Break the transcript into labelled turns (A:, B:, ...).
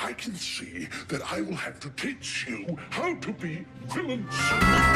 A: I can see that I will have to teach you how to be villains.